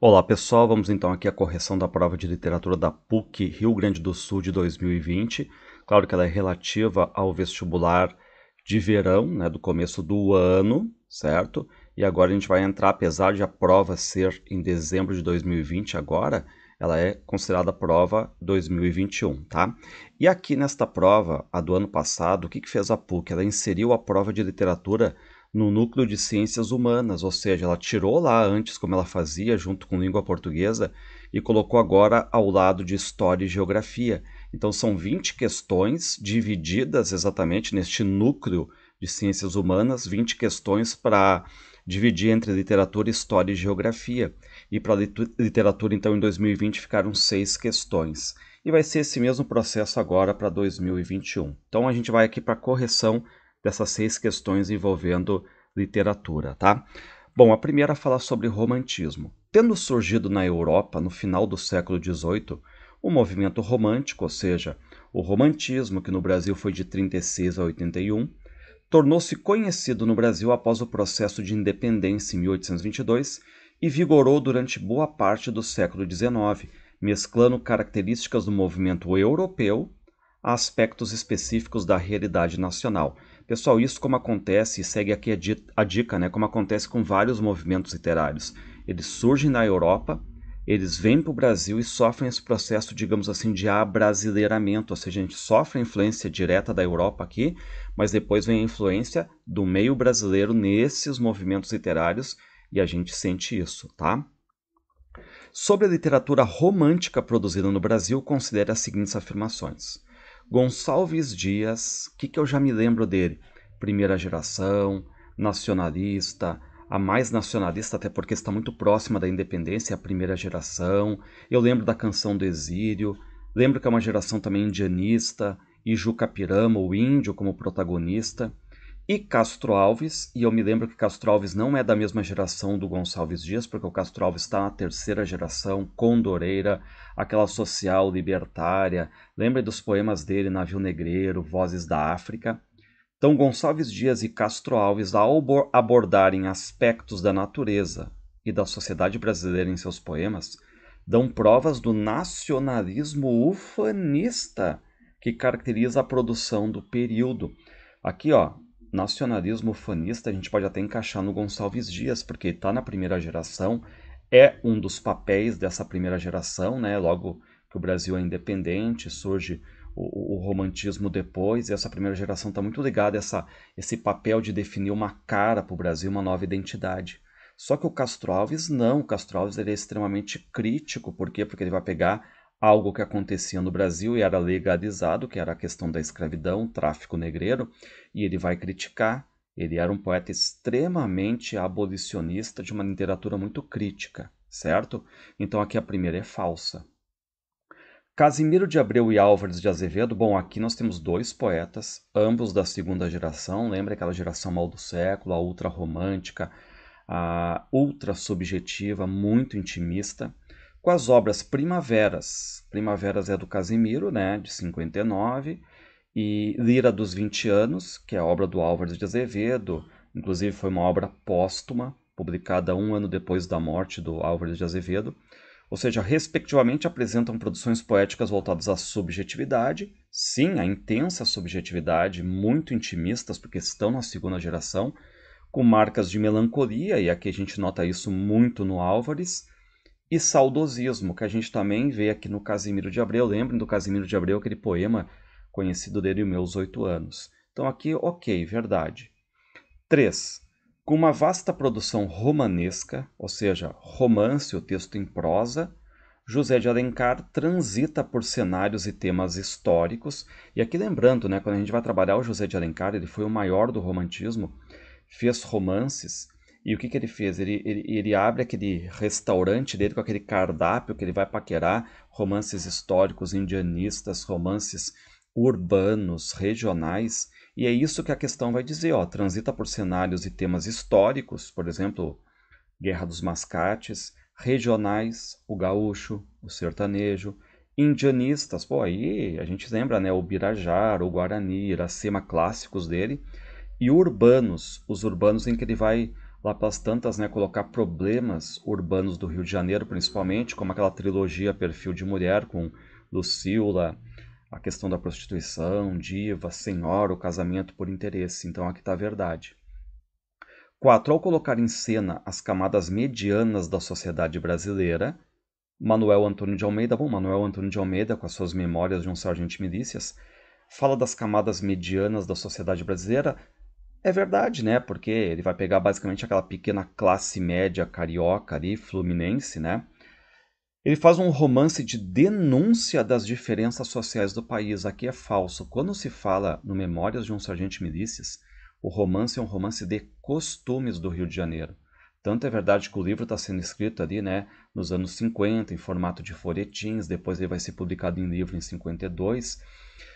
Olá pessoal, vamos então aqui à correção da prova de literatura da PUC Rio Grande do Sul de 2020. Claro que ela é relativa ao vestibular de verão, né, do começo do ano, certo? E agora a gente vai entrar, apesar de a prova ser em dezembro de 2020 agora, ela é considerada prova 2021, tá? E aqui nesta prova, a do ano passado, o que, que fez a PUC? Ela inseriu a prova de literatura no núcleo de ciências humanas, ou seja, ela tirou lá antes como ela fazia junto com língua portuguesa e colocou agora ao lado de história e geografia. Então são 20 questões divididas exatamente neste núcleo de ciências humanas, 20 questões para dividir entre literatura, história e geografia. E para literatura, então, em 2020 ficaram seis questões. E vai ser esse mesmo processo agora para 2021. Então a gente vai aqui para a correção dessas seis questões envolvendo literatura, tá? Bom, a primeira fala sobre romantismo. Tendo surgido na Europa no final do século XVIII, o movimento romântico, ou seja, o romantismo, que no Brasil foi de 36 a 81, tornou-se conhecido no Brasil após o processo de independência em 1822 e vigorou durante boa parte do século XIX, mesclando características do movimento europeu a aspectos específicos da realidade nacional, Pessoal, isso como acontece, segue aqui a dica, né? Como acontece com vários movimentos literários. Eles surgem na Europa, eles vêm para o Brasil e sofrem esse processo, digamos assim, de abrasileiramento, ou seja, a gente sofre a influência direta da Europa aqui, mas depois vem a influência do meio brasileiro nesses movimentos literários e a gente sente isso, tá? Sobre a literatura romântica produzida no Brasil, considere as seguintes afirmações. Gonçalves Dias, o que, que eu já me lembro dele? Primeira geração, nacionalista, a mais nacionalista, até porque está muito próxima da independência, a primeira geração. Eu lembro da canção do exílio, lembro que é uma geração também indianista, e Juca Pirama, o índio, como protagonista. E Castro Alves, e eu me lembro que Castro Alves não é da mesma geração do Gonçalves Dias, porque o Castro Alves está na terceira geração, condoreira, aquela social libertária. Lembre dos poemas dele, Navio Negreiro, Vozes da África. Então, Gonçalves Dias e Castro Alves, ao abordarem aspectos da natureza e da sociedade brasileira em seus poemas, dão provas do nacionalismo ufanista que caracteriza a produção do período. Aqui, ó, nacionalismo fanista a gente pode até encaixar no Gonçalves Dias, porque está na primeira geração, é um dos papéis dessa primeira geração, né? Logo que o Brasil é independente, surge o, o romantismo depois, e essa primeira geração está muito ligada a essa, esse papel de definir uma cara para o Brasil, uma nova identidade. Só que o Castro Alves não, o Castro Alves ele é extremamente crítico, por quê? Porque ele vai pegar algo que acontecia no Brasil e era legalizado, que era a questão da escravidão, tráfico negreiro, e ele vai criticar. Ele era um poeta extremamente abolicionista, de uma literatura muito crítica, certo? Então aqui a primeira é falsa. Casimiro de Abreu e Álvares de Azevedo, bom, aqui nós temos dois poetas, ambos da segunda geração, lembra aquela geração mal do século, a ultra romântica, a ultra subjetiva, muito intimista com as obras Primaveras. Primaveras é do Casimiro, né, de 59, e Lira dos 20 anos, que é a obra do Álvares de Azevedo, inclusive foi uma obra póstuma, publicada um ano depois da morte do Álvares de Azevedo, ou seja, respectivamente apresentam produções poéticas voltadas à subjetividade, sim, à intensa subjetividade, muito intimistas, porque estão na segunda geração, com marcas de melancolia, e aqui a gente nota isso muito no Álvares, e saudosismo, que a gente também vê aqui no Casimiro de Abreu. Lembrem do Casimiro de Abreu, aquele poema conhecido dele, Meus Oito Anos. Então aqui, ok, verdade. 3. Com uma vasta produção romanesca, ou seja, romance, o texto em prosa, José de Alencar transita por cenários e temas históricos. E aqui lembrando, né, quando a gente vai trabalhar o José de Alencar, ele foi o maior do romantismo, fez romances e o que, que ele fez? Ele, ele, ele abre aquele restaurante dele com aquele cardápio que ele vai paquerar romances históricos indianistas, romances urbanos, regionais. E é isso que a questão vai dizer, ó, transita por cenários e temas históricos, por exemplo, Guerra dos Mascates, regionais, o gaúcho, o sertanejo, indianistas, pô, aí a gente lembra, né, o Birajara, o Guarani, Iracema, clássicos dele, e urbanos, os urbanos em que ele vai lá pelas tantas, né, colocar problemas urbanos do Rio de Janeiro, principalmente, como aquela trilogia Perfil de Mulher com Lucila, a questão da prostituição, diva, senhora, o casamento por interesse. Então aqui está a verdade. 4. Ao colocar em cena as camadas medianas da sociedade brasileira, Manuel Antônio de Almeida, bom, Manuel Antônio de Almeida, com as suas memórias de um sargento de milícias, fala das camadas medianas da sociedade brasileira, é verdade, né? Porque ele vai pegar basicamente aquela pequena classe média carioca ali, fluminense, né? Ele faz um romance de denúncia das diferenças sociais do país. Aqui é falso. Quando se fala no Memórias de um Sargento de Milícias, o romance é um romance de costumes do Rio de Janeiro. Tanto é verdade que o livro está sendo escrito ali, né, nos anos 50, em formato de folhetins, depois ele vai ser publicado em livro em 52.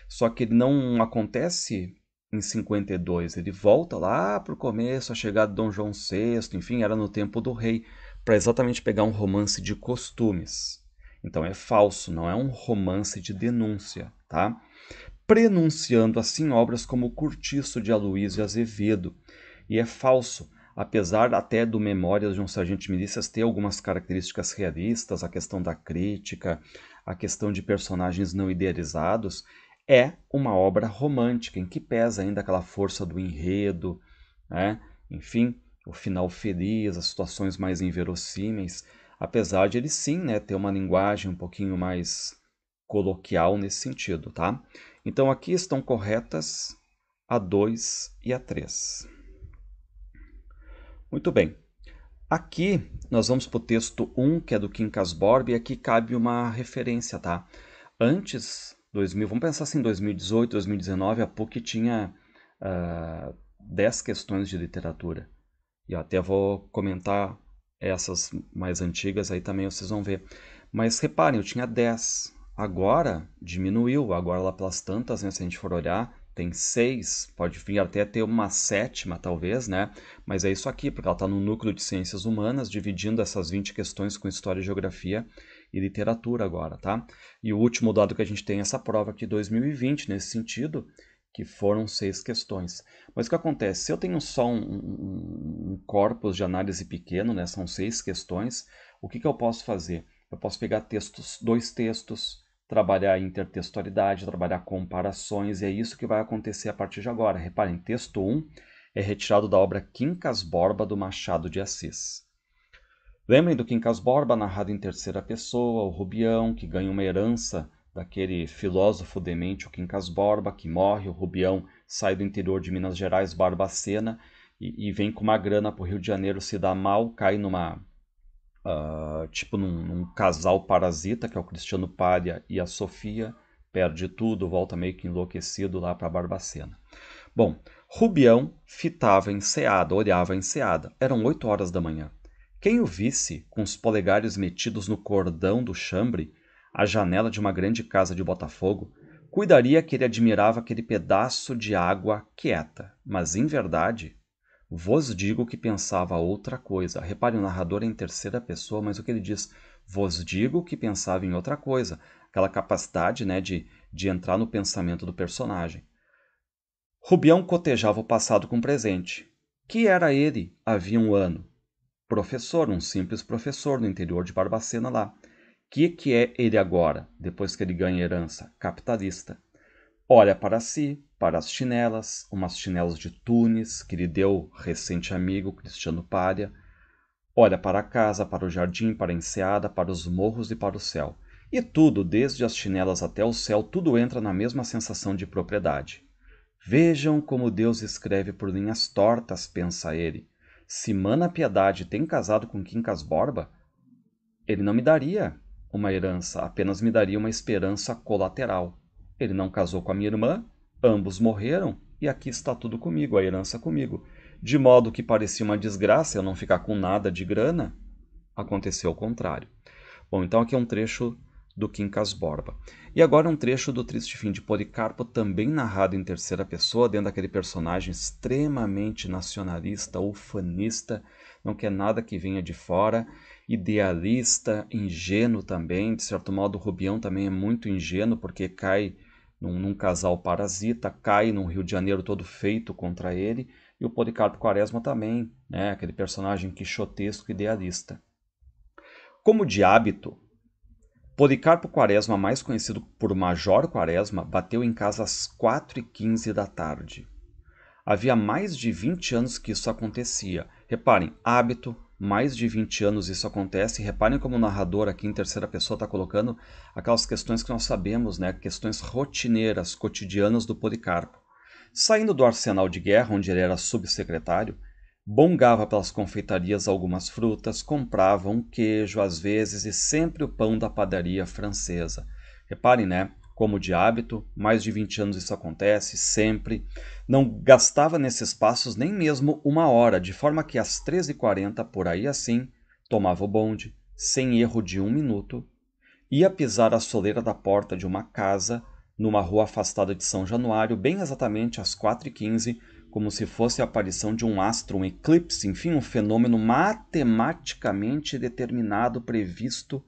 Só que ele não acontece em 52. Ele volta lá para o começo, a chegada de Dom João VI, enfim, era no tempo do rei, para exatamente pegar um romance de costumes. Então é falso, não é um romance de denúncia, tá? Prenunciando assim obras como o Curtiço de Aloysio Azevedo. E é falso, apesar até do Memórias de um Sargento de Milícias ter algumas características realistas, a questão da crítica, a questão de personagens não idealizados, é uma obra romântica, em que pesa ainda aquela força do enredo, né? enfim, o final feliz, as situações mais inverossímeis, apesar de ele sim né, ter uma linguagem um pouquinho mais coloquial nesse sentido. Tá? Então aqui estão corretas a 2 e a 3. Muito bem. Aqui nós vamos para o texto 1, que é do Quincas Borba, e aqui cabe uma referência, tá? Antes 2000, vamos pensar assim, 2018, 2019, a PUC tinha uh, ah, 10 questões de literatura. E até vou comentar essas mais antigas aí também vocês vão ver. Mas reparem, eu tinha 10. Agora diminuiu, agora lá pelas tantas, né, se a gente for olhar, tem 6, pode vir até ter uma sétima talvez, né? Mas é isso aqui, porque ela está no núcleo de ciências humanas, dividindo essas 20 questões com história e geografia e literatura agora, tá? E o último dado que a gente tem é essa prova aqui 2020, nesse sentido, que foram seis questões. Mas o que acontece? Se eu tenho só um, um, um corpus de análise pequeno, né, são seis questões, o que, que eu posso fazer? Eu posso pegar textos, dois textos, trabalhar intertextualidade, trabalhar comparações, e é isso que vai acontecer a partir de agora. Reparem, texto 1 é retirado da obra Quincas Borba do Machado de Assis. Lembrem do Quincas Borba, narrado em terceira pessoa, o Rubião, que ganha uma herança daquele filósofo demente, o Quincas Borba, que morre, o Rubião sai do interior de Minas Gerais, Barbacena, e, e vem com uma grana para o Rio de Janeiro, se dá mal, cai numa. Uh, tipo num, num, casal parasita, que é o Cristiano Palha e a Sofia, perde tudo, volta meio que enlouquecido lá para Barbacena. Bom, Rubião fitava enseada, olhava enseada. Eram oito horas da manhã. Quem o visse, com os polegares metidos no cordão do chambre, à janela de uma grande casa de Botafogo, cuidaria que ele admirava aquele pedaço de água quieta. Mas, em verdade, vos digo que pensava outra coisa. Repare, o narrador é em terceira pessoa, mas o que ele diz? Vos digo que pensava em outra coisa. Aquela capacidade né, de, de entrar no pensamento do personagem. Rubião cotejava o passado com o presente. Que era ele havia um ano? Professor, um simples professor no interior de Barbacena lá. Que que é ele agora, depois que ele ganha herança? Capitalista. Olha para si, para as chinelas, umas chinelas de Tunis que lhe deu recente amigo Cristiano Pária. Olha para a casa, para o jardim, para a enseada, para os morros e para o céu. E tudo, desde as chinelas até o céu, tudo entra na mesma sensação de propriedade. Vejam como Deus escreve por linhas tortas, pensa ele. Se Mana Piedade tem casado com Quincas Borba, ele não me daria uma herança, apenas me daria uma esperança colateral. Ele não casou com a minha irmã, ambos morreram e aqui está tudo comigo, a herança comigo. De modo que parecia uma desgraça eu não ficar com nada de grana, aconteceu o contrário. Bom, então aqui é um trecho do Quincas Borba. E agora um trecho do Triste Fim de Policarpo, também narrado em terceira pessoa, dentro daquele personagem extremamente nacionalista, ufanista, não quer nada que venha de fora, idealista, ingênuo também. De certo modo, o Rubião também é muito ingênuo, porque cai num, num casal parasita, cai num Rio de Janeiro todo feito contra ele, e o Policarpo Quaresma também, né, aquele personagem quixotesco idealista. Como de hábito, Policarpo Quaresma, mais conhecido por Major Quaresma, bateu em casa às 4h15 da tarde. Havia mais de 20 anos que isso acontecia. Reparem, hábito, mais de 20 anos isso acontece. Reparem como o narrador aqui em terceira pessoa está colocando aquelas questões que nós sabemos, né? questões rotineiras, cotidianas do Policarpo. Saindo do arsenal de guerra, onde ele era subsecretário, bongava pelas confeitarias algumas frutas, comprava um queijo às vezes e sempre o pão da padaria francesa. Reparem, né? Como de hábito, mais de 20 anos isso acontece, sempre. Não gastava nesses passos nem mesmo uma hora, de forma que às 13h40, por aí assim, tomava o bonde, sem erro de um minuto, ia pisar a soleira da porta de uma casa, numa rua afastada de São Januário, bem exatamente às 4h15, como se fosse a aparição de um astro, um eclipse, enfim, um fenômeno matematicamente determinado, previsto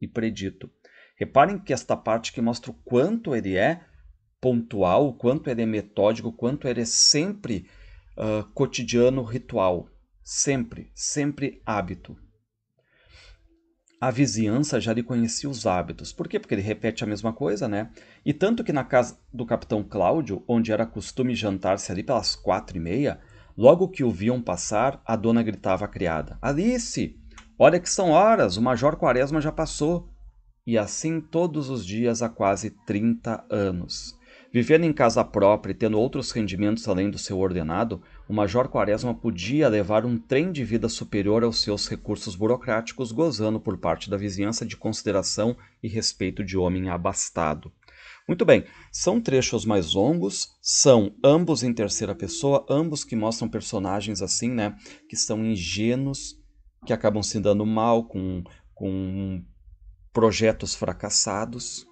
e predito. Reparem que esta parte que mostra o quanto ele é pontual, o quanto ele é metódico, o quanto ele é sempre uh, cotidiano, ritual. Sempre, sempre hábito a vizinhança já lhe conhecia os hábitos. Por quê? Porque ele repete a mesma coisa, né? E tanto que na casa do capitão Cláudio, onde era costume jantar-se ali pelas quatro e meia, logo que o viam passar, a dona gritava à criada: Alice, olha que são horas, o major Quaresma já passou. E assim todos os dias há quase 30 anos. Vivendo em casa própria e tendo outros rendimentos além do seu ordenado, o Major Quaresma podia levar um trem de vida superior aos seus recursos burocráticos, gozando por parte da vizinhança de consideração e respeito de homem abastado. Muito bem, são trechos mais longos, são ambos em terceira pessoa, ambos que mostram personagens assim, né, que são ingênuos, que acabam se dando mal com, com projetos fracassados.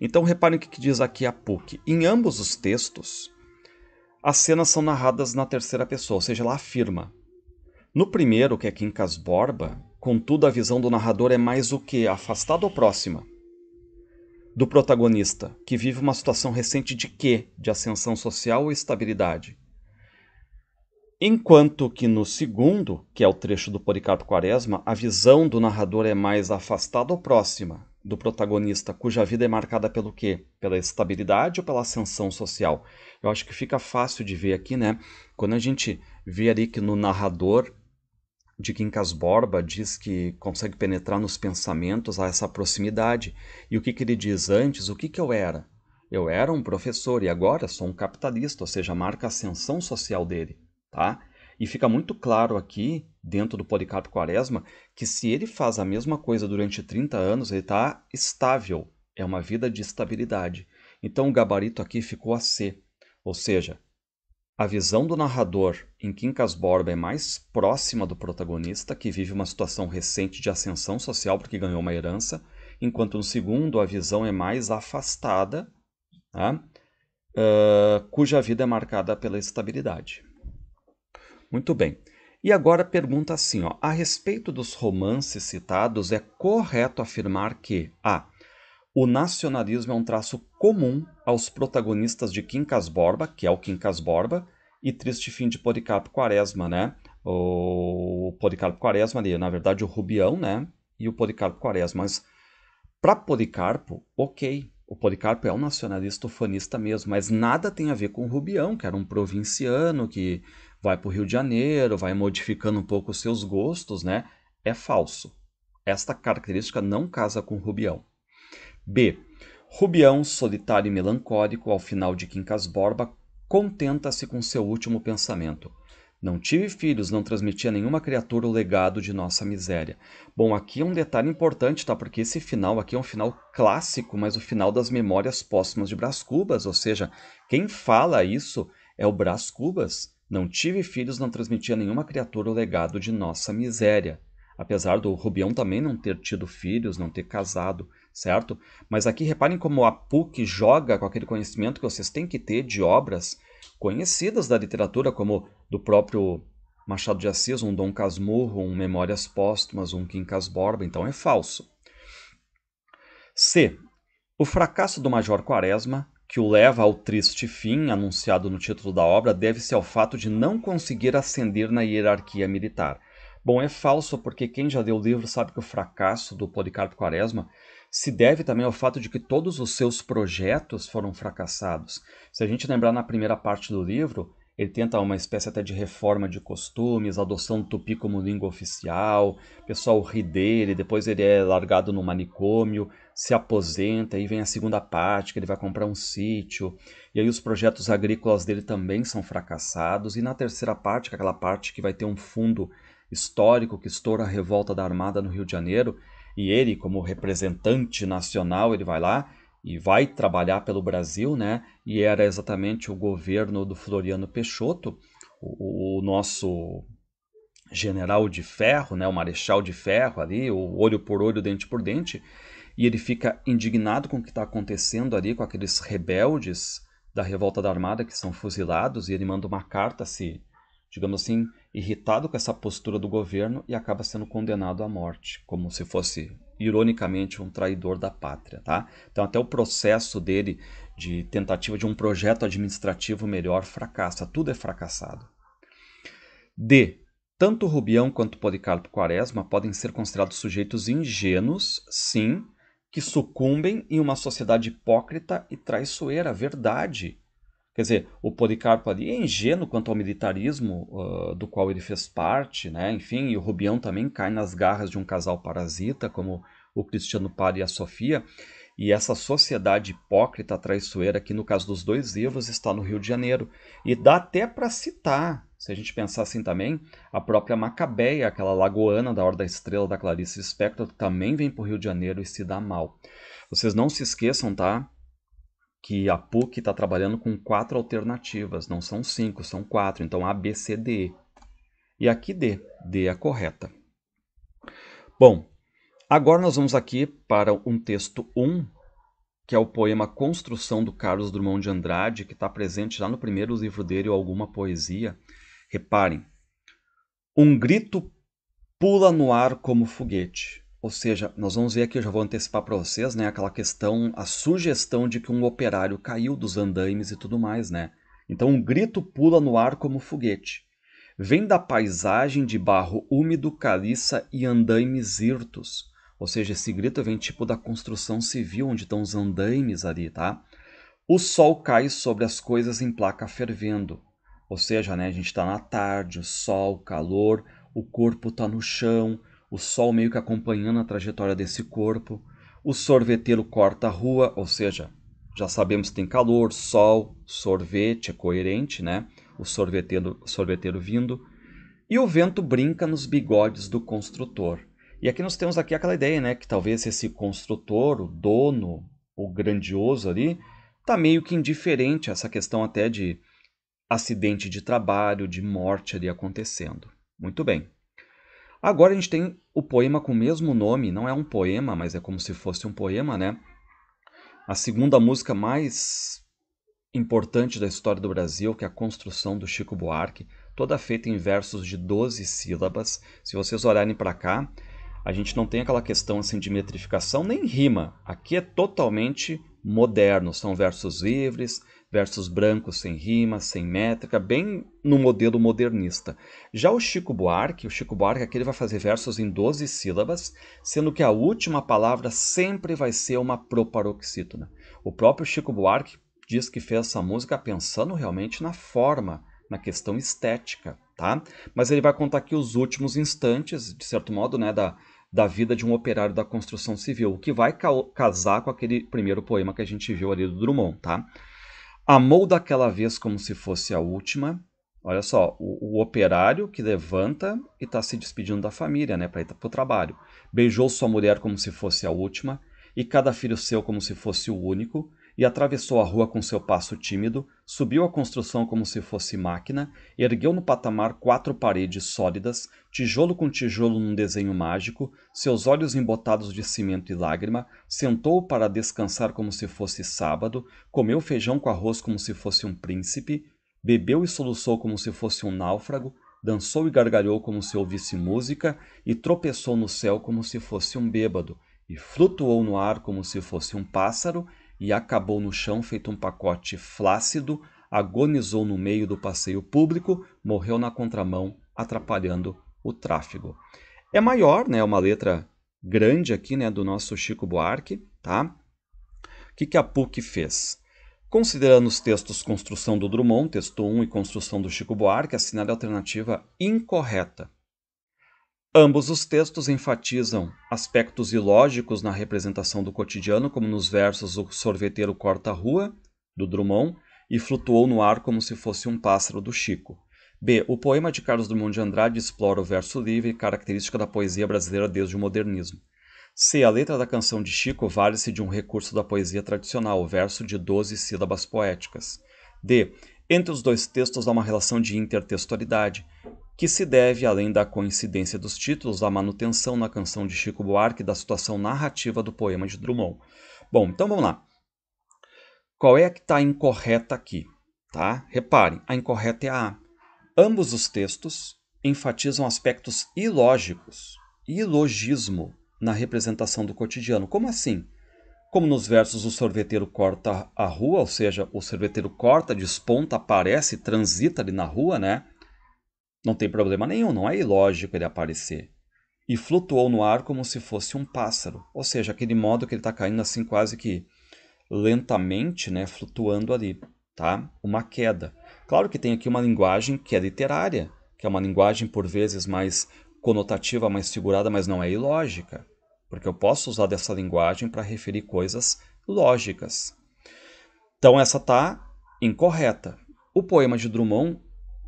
Então reparem o que diz aqui a PUC. Em ambos os textos, as cenas são narradas na terceira pessoa, ou seja, ela afirma. No primeiro, que é Quincas Borba, contudo a visão do narrador é mais o que? Afastada ou próxima? Do protagonista, que vive uma situação recente de quê? De ascensão social ou estabilidade? Enquanto que no segundo, que é o trecho do Policarpo Quaresma, a visão do narrador é mais afastada ou próxima? Do protagonista, cuja vida é marcada pelo quê? Pela estabilidade ou pela ascensão social? Eu acho que fica fácil de ver aqui, né? Quando a gente vê ali que no narrador de Quincas Borba diz que consegue penetrar nos pensamentos a essa proximidade. E o que, que ele diz antes? O que, que eu era? Eu era um professor e agora sou um capitalista, ou seja, marca a ascensão social dele, tá? E fica muito claro aqui, dentro do Policarpo Quaresma, que se ele faz a mesma coisa durante 30 anos, ele está estável. É uma vida de estabilidade. Então o gabarito aqui ficou a C. Ou seja, a visão do narrador em Quincas Borba é mais próxima do protagonista, que vive uma situação recente de ascensão social porque ganhou uma herança, enquanto no segundo a visão é mais afastada, uh, cuja vida é marcada pela estabilidade. Muito bem. E agora pergunta assim, ó, a respeito dos romances citados, é correto afirmar que a o nacionalismo é um traço comum aos protagonistas de Quincas Borba, que é o Quincas Borba, e Triste Fim de Policarpo Quaresma, né? O Policarpo Quaresma ali, na verdade o Rubião, né? E o Policarpo Quaresma. Mas para Policarpo, ok, o Policarpo é um nacionalista ufanista mesmo, mas nada tem a ver com o Rubião, que era um provinciano que vai para o Rio de Janeiro, vai modificando um pouco os seus gostos, né? É falso. Esta característica não casa com Rubião. B. Rubião, solitário e melancólico, ao final de Quincas Borba, contenta-se com seu último pensamento. Não tive filhos, não transmitia a nenhuma criatura o legado de nossa miséria. Bom, aqui é um detalhe importante, tá? Porque esse final aqui é um final clássico, mas o final das memórias póstumas de Brás Cubas, ou seja, quem fala isso é o Brás Cubas. Não tive filhos, não transmitia a nenhuma criatura o legado de nossa miséria. Apesar do Rubião também não ter tido filhos, não ter casado, certo? Mas aqui reparem como a PUC joga com aquele conhecimento que vocês têm que ter de obras conhecidas da literatura, como do próprio Machado de Assis, um Dom Casmurro, um Memórias Póstumas, um Quincas Borba, então é falso. C. O fracasso do Major Quaresma que o leva ao triste fim, anunciado no título da obra, deve-se ao fato de não conseguir ascender na hierarquia militar. Bom, é falso porque quem já leu o livro sabe que o fracasso do Policarpo Quaresma se deve também ao fato de que todos os seus projetos foram fracassados. Se a gente lembrar na primeira parte do livro, ele tenta uma espécie até de reforma de costumes, adoção do tupi como língua oficial, o pessoal ri dele, depois ele é largado no manicômio, se aposenta, aí vem a segunda parte, que ele vai comprar um sítio, e aí os projetos agrícolas dele também são fracassados, e na terceira parte, que é aquela parte que vai ter um fundo histórico que estoura a revolta da Armada no Rio de Janeiro, e ele, como representante nacional, ele vai lá e vai trabalhar pelo Brasil, né? E era exatamente o governo do Floriano Peixoto, o, o nosso general de ferro, né? O marechal de ferro ali, o olho por olho, dente por dente, e ele fica indignado com o que está acontecendo ali com aqueles rebeldes da revolta da Armada que são fuzilados e ele manda uma carta se digamos assim, irritado com essa postura do governo e acaba sendo condenado à morte, como se fosse ironicamente, um traidor da pátria. Tá? Então, até o processo dele de tentativa de um projeto administrativo melhor fracassa. Tudo é fracassado. D. Tanto Rubião quanto Policarpo Quaresma podem ser considerados sujeitos ingênuos, sim, que sucumbem em uma sociedade hipócrita e traiçoeira. Verdade. Quer dizer, o Policarpo ali é ingênuo quanto ao militarismo uh, do qual ele fez parte, né? Enfim, e o Rubião também cai nas garras de um casal parasita, como o Cristiano Pari e a Sofia. E essa sociedade hipócrita, traiçoeira, que no caso dos dois livros está no Rio de Janeiro. E dá até para citar, se a gente pensar assim também, a própria Macabeia, aquela lagoana da Hora da Estrela da Clarice Lispector, que também vem para o Rio de Janeiro e se dá mal. Vocês não se esqueçam, tá? que a PUC está trabalhando com quatro alternativas, não são cinco, são quatro. Então A, B, C, D. E aqui D. D é a correta. Bom, agora nós vamos aqui para um texto 1, que é o poema Construção do Carlos Drummond de Andrade, que está presente já no primeiro livro dele, ou alguma poesia. Reparem, um grito pula no ar como foguete. Ou seja, nós vamos ver aqui, eu já vou antecipar para vocês, né, aquela questão, a sugestão de que um operário caiu dos andaimes e tudo mais, né? Então um grito pula no ar como foguete. Vem da paisagem de barro úmido, caliça e andaimes hirtos. Ou seja, esse grito vem tipo da construção civil, onde estão os andaimes ali, tá? O sol cai sobre as coisas em placa fervendo. Ou seja, né, a gente está na tarde, o sol, calor, o corpo está no chão, o sol meio que acompanhando a trajetória desse corpo. O sorveteiro corta a rua, ou seja, já sabemos que tem calor, sol, sorvete, é coerente, né? O sorveteiro, sorveteiro vindo. E o vento brinca nos bigodes do construtor. E aqui nós temos aqui aquela ideia, né? Que talvez esse construtor, o dono, o grandioso ali, tá meio que indiferente a essa questão até de acidente de trabalho, de morte ali acontecendo. Muito bem. Agora a gente tem o poema com o mesmo nome, não é um poema, mas é como se fosse um poema, né? A segunda música mais importante da história do Brasil, que é a construção do Chico Buarque, toda feita em versos de 12 sílabas. Se vocês olharem para cá, a gente não tem aquela questão assim de metrificação nem rima. Aqui é totalmente moderno, são versos livres, versos brancos sem rima, sem métrica, bem no modelo modernista. Já o Chico Buarque, o Chico Buarque aqui ele vai fazer versos em 12 sílabas, sendo que a última palavra sempre vai ser uma proparoxítona. O próprio Chico Buarque diz que fez essa música pensando realmente na forma, na questão estética, tá? Mas ele vai contar aqui os últimos instantes, de certo modo, né, da, da vida de um operário da construção civil, o que vai casar com aquele primeiro poema que a gente viu ali do Drummond, tá? Amou daquela vez como se fosse a última. Olha só, o, o operário que levanta e está se despedindo da família, né, para ir para o trabalho. Beijou sua mulher como se fosse a última, e cada filho seu como se fosse o único, e atravessou a rua com seu passo tímido, subiu a construção como se fosse máquina, ergueu no patamar quatro paredes sólidas, tijolo com tijolo num desenho mágico, seus olhos embotados de cimento e lágrima, sentou para descansar como se fosse sábado, comeu feijão com arroz como se fosse um príncipe, bebeu e soluçou como se fosse um náufrago, dançou e gargalhou como se ouvisse música, e tropeçou no céu como se fosse um bêbado, e flutuou no ar como se fosse um pássaro, e acabou no chão feito um pacote flácido, agonizou no meio do passeio público, morreu na contramão, atrapalhando o tráfego. É maior, né, uma letra grande aqui, né, do nosso Chico Buarque, tá? O que, que a PUC fez? Considerando os textos Construção do Drummond, texto 1 e Construção do Chico Buarque, assinale a alternativa incorreta. Ambos os textos enfatizam aspectos ilógicos na representação do cotidiano, como nos versos O sorveteiro corta a rua, do Drummond, e Flutuou no ar como se fosse um pássaro, do Chico. B. O poema de Carlos Drummond de Andrade explora o verso livre, característica da poesia brasileira desde o modernismo. C. A letra da canção de Chico vale-se de um recurso da poesia tradicional, o verso de 12 sílabas poéticas. D. Entre os dois textos há uma relação de intertextualidade, que se deve, além da coincidência dos títulos, à manutenção na canção de Chico Buarque da situação narrativa do poema de Drummond. Bom, então vamos lá. Qual é a que está incorreta aqui? Tá? Reparem, a incorreta é a A. Ambos os textos enfatizam aspectos ilógicos, ilogismo na representação do cotidiano. Como assim? Como nos versos o sorveteiro corta a rua, ou seja, o sorveteiro corta, desponta, aparece, transita ali na rua, né? Não tem problema nenhum, não é ilógico ele aparecer. E flutuou no ar como se fosse um pássaro, ou seja, aquele modo que ele está caindo assim quase que lentamente, né, flutuando ali, tá? Uma queda. Claro que tem aqui uma linguagem que é literária, que é uma linguagem por vezes mais conotativa, mais figurada, mas não é ilógica, porque eu posso usar dessa linguagem para referir coisas lógicas. Então essa está incorreta. O poema de Drummond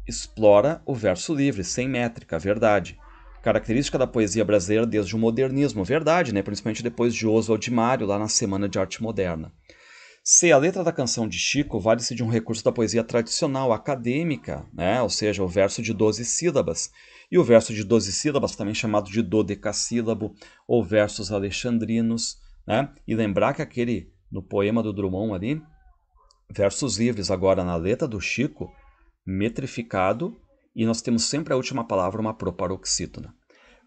explora o verso livre, sem métrica, verdade. Característica da poesia brasileira desde o modernismo, verdade, né? principalmente depois de Oswald de Mário, lá na Semana de Arte Moderna. C. A letra da canção de Chico vale-se de um recurso da poesia tradicional, acadêmica, né? ou seja, o verso de 12 sílabas. E o verso de 12 sílabas, também chamado de dodecassílabo, ou versos alexandrinos. Né? E lembrar que aquele, no poema do Drummond ali, versos livres, agora na letra do Chico, metrificado, e nós temos sempre a última palavra, uma proparoxítona.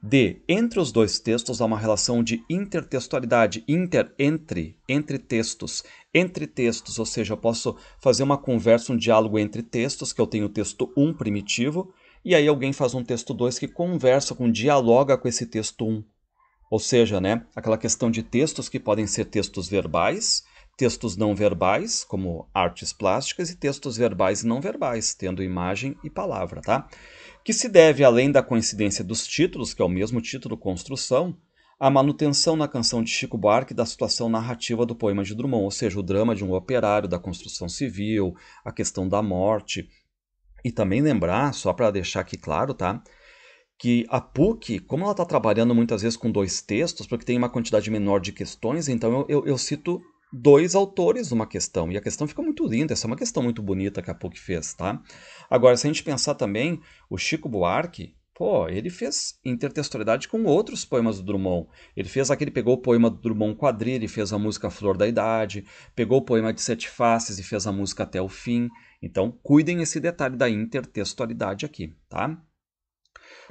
D. Entre os dois textos há uma relação de intertextualidade, inter, entre, entre textos, entre textos, ou seja, eu posso fazer uma conversa, um diálogo entre textos, que eu tenho o texto 1 primitivo, e aí alguém faz um texto 2 que conversa, com dialoga com esse texto 1. Ou seja, né, aquela questão de textos que podem ser textos verbais, textos não verbais, como artes plásticas, e textos verbais e não verbais, tendo imagem e palavra, tá? Que se deve, além da coincidência dos títulos, que é o mesmo título Construção, à manutenção na canção de Chico Buarque da situação narrativa do poema de Drummond, ou seja, o drama de um operário da construção civil, a questão da morte. E também lembrar, só para deixar aqui claro, tá? que a PUC, como ela está trabalhando muitas vezes com dois textos, porque tem uma quantidade menor de questões, então eu, eu, eu cito dois autores numa questão. E a questão fica muito linda, essa é uma questão muito bonita que a PUC fez, tá? Agora, se a gente pensar também, o Chico Buarque, pô, ele fez intertextualidade com outros poemas do Drummond. Ele fez aquele, pegou o poema do Drummond Quadrilha e fez a música Flor da Idade, pegou o poema de Sete Faces e fez a música Até o Fim. Então, cuidem esse detalhe da intertextualidade aqui, tá?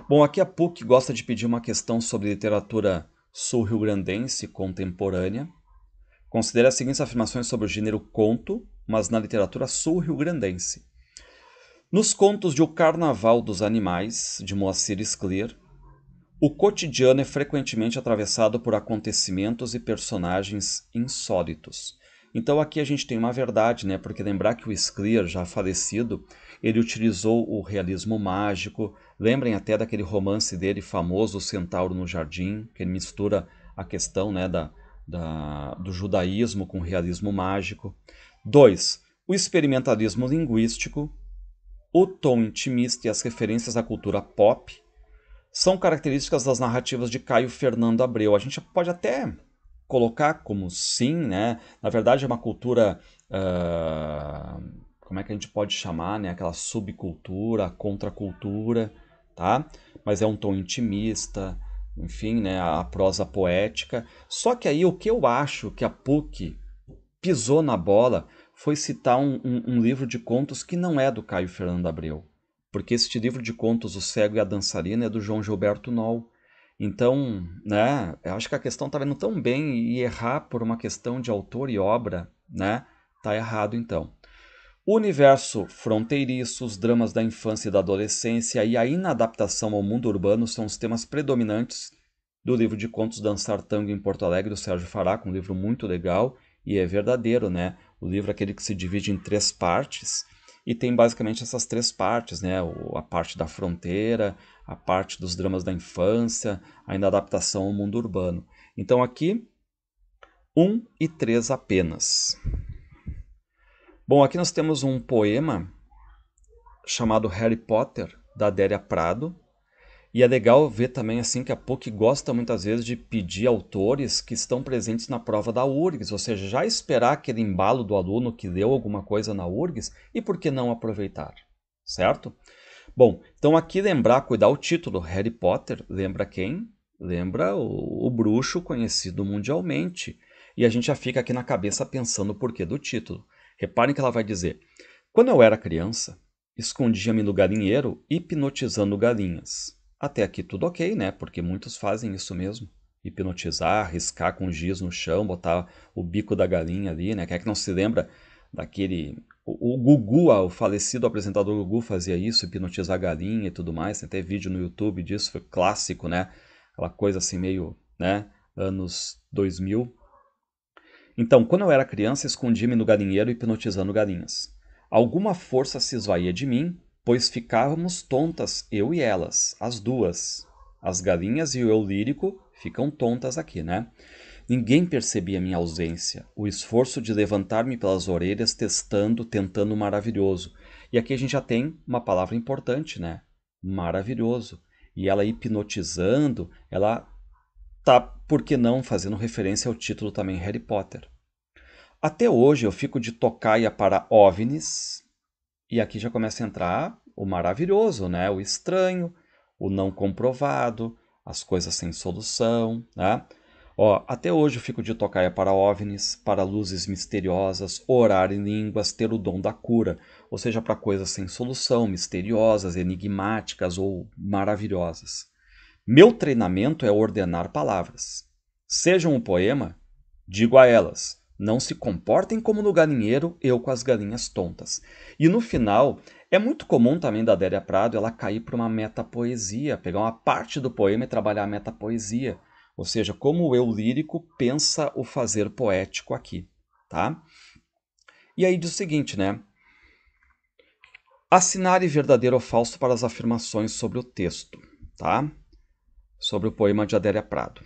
Bom, aqui a PUC gosta de pedir uma questão sobre literatura sul-rio-grandense contemporânea, Considere as seguintes afirmações sobre o gênero conto, mas na literatura sul-rio-grandense. Nos contos de O Carnaval dos Animais, de Moacir Scler, o cotidiano é frequentemente atravessado por acontecimentos e personagens insólitos. Então aqui a gente tem uma verdade, né? Porque lembrar que o Scler, já falecido, ele utilizou o realismo mágico. Lembrem até daquele romance dele famoso, O Centauro no Jardim, que ele mistura a questão né, da, da, do judaísmo com realismo mágico. 2. O experimentalismo linguístico, o tom intimista e as referências à cultura pop são características das narrativas de Caio Fernando Abreu. A gente pode até colocar como sim, né? Na verdade é uma cultura, uh, como é que a gente pode chamar, né? Aquela subcultura, contracultura, tá? Mas é um tom intimista, enfim, né, a prosa poética. Só que aí o que eu acho que a PUC pisou na bola foi citar um, um, um livro de contos que não é do Caio Fernando Abreu. Porque este livro de contos, O Cego e a Dançarina, é do João Gilberto Noll. Então, né, eu acho que a questão estava indo tão bem e errar por uma questão de autor e obra né? Tá errado então. O universo fronteiriço, os dramas da infância e da adolescência e a inadaptação ao mundo urbano são os temas predominantes do livro de contos Dançar Tango em Porto Alegre, do Sérgio Faraco, um livro muito legal e é verdadeiro, né? O livro é aquele que se divide em três partes e tem basicamente essas três partes, né? A parte da fronteira, a parte dos dramas da infância, a inadaptação ao mundo urbano. Então aqui, um e três apenas. Bom, aqui nós temos um poema chamado Harry Potter, da Adélia Prado, e é legal ver também assim que a PUC gosta muitas vezes de pedir autores que estão presentes na prova da URGS, ou seja, já esperar aquele embalo do aluno que leu alguma coisa na URGS e por que não aproveitar, certo? Bom, então aqui lembrar, cuidar o título, Harry Potter, lembra quem? Lembra o, o bruxo conhecido mundialmente. E a gente já fica aqui na cabeça pensando o porquê do título. Reparem que ela vai dizer: Quando eu era criança, escondia-me no galinheiro hipnotizando galinhas. Até aqui tudo ok, né? Porque muitos fazem isso mesmo. Hipnotizar, riscar com giz no chão, botar o bico da galinha ali, né? Quem é que não se lembra daquele. O, o Gugu, o falecido apresentador Gugu fazia isso, hipnotizar galinha e tudo mais. Tem até vídeo no YouTube disso, foi clássico, né? Aquela coisa assim meio, né? Anos 2000. Então, quando eu era criança, escondia-me no galinheiro hipnotizando galinhas. Alguma força se esvaía de mim pois ficávamos tontas, eu e elas, as duas. As galinhas e o eu lírico ficam tontas aqui, né? Ninguém percebia minha ausência, o esforço de levantar-me pelas orelhas, testando, tentando maravilhoso. E aqui a gente já tem uma palavra importante, né? Maravilhoso. E ela hipnotizando, ela tá, por que não, fazendo referência ao título também Harry Potter. Até hoje eu fico de tocaia para OVNIs, e aqui já começa a entrar o maravilhoso, né? o estranho, o não comprovado, as coisas sem solução. Né? Ó, até hoje eu fico de tocaia para OVNIs, para luzes misteriosas, orar em línguas, ter o dom da cura, ou seja, para coisas sem solução, misteriosas, enigmáticas ou maravilhosas. Meu treinamento é ordenar palavras. Sejam um poema, digo a elas: não se comportem como no galinheiro, eu com as galinhas tontas. E no final, é muito comum também da Adélia Prado ela cair para uma metapoesia, pegar uma parte do poema e trabalhar a metapoesia. Ou seja, como o eu lírico pensa o fazer poético aqui, tá? E aí diz o seguinte, né? Assinale verdadeiro ou falso para as afirmações sobre o texto, tá? Sobre o poema de Adélia Prado.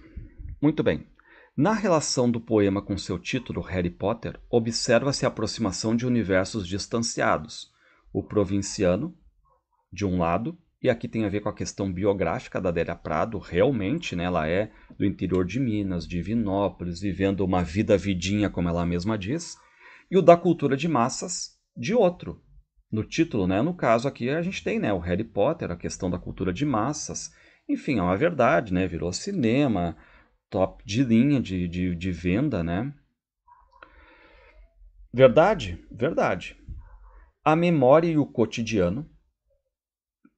Muito bem. Na relação do poema com seu título, Harry Potter, observa-se a aproximação de universos distanciados. O provinciano, de um lado, e aqui tem a ver com a questão biográfica da Adélia Prado, realmente né, ela é do interior de Minas, de Vinópolis, vivendo uma vida vidinha, como ela mesma diz, e o da cultura de massas, de outro. No título, né, no caso aqui, a gente tem né, o Harry Potter, a questão da cultura de massas, enfim, é uma verdade, né, virou cinema, top de linha de, de, de venda, né? Verdade? Verdade. A memória e o cotidiano.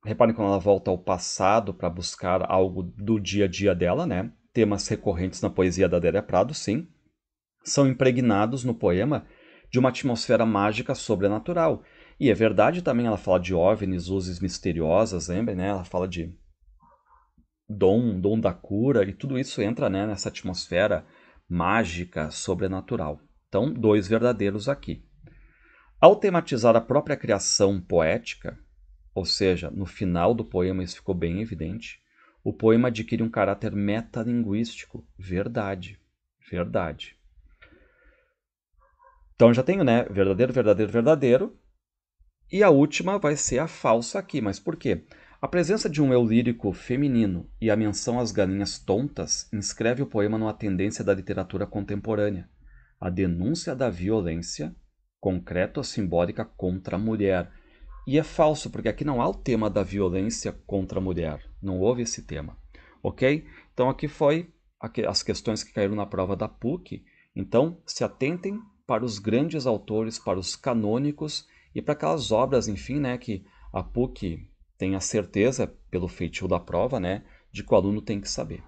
Reparem quando ela volta ao passado para buscar algo do dia a dia dela, né? Temas recorrentes na poesia da Adélia Prado, sim. São impregnados no poema de uma atmosfera mágica sobrenatural. E é verdade também, ela fala de OVNIs, luzes misteriosas, lembra, né? Ela fala de dom, dom da cura, e tudo isso entra né, nessa atmosfera mágica, sobrenatural. Então, dois verdadeiros aqui. Ao tematizar a própria criação poética, ou seja, no final do poema isso ficou bem evidente, o poema adquire um caráter metalinguístico. Verdade. Verdade. Então já tenho, né? Verdadeiro, verdadeiro, verdadeiro. E a última vai ser a falsa aqui. Mas por quê? A presença de um eu lírico feminino e a menção às galinhas tontas inscreve o poema numa tendência da literatura contemporânea, a denúncia da violência, concreta ou simbólica, contra a mulher. E é falso, porque aqui não há o tema da violência contra a mulher. Não houve esse tema. Ok? Então aqui foi as questões que caíram na prova da PUC. Então se atentem para os grandes autores, para os canônicos e para aquelas obras, enfim, né, que a PUC tenha certeza, pelo feitio da prova, né, de que o aluno tem que saber.